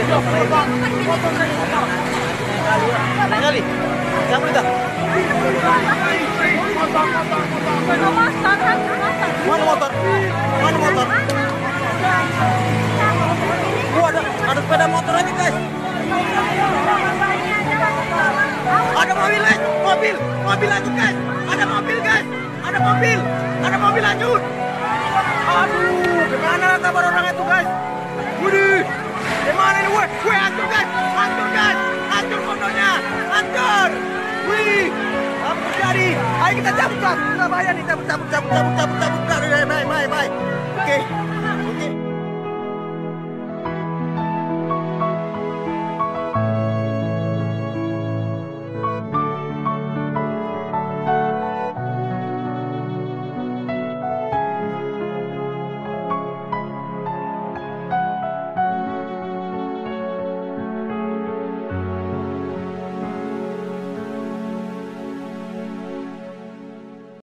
Motor? Mana motor? Oh, ada ada sepeda motor lagi guys. Ada mobil guys, mobil, mobil lanjut guys. Ada mobil guys, ada mobil, ada mobil lanjut. Aduh, gimana kabar orang itu hancur. Wih, apa terjadi? Ayo kita cabut, bahaya nih, cabut, cabut, cabut, cabut, cabut, cabut, cabut,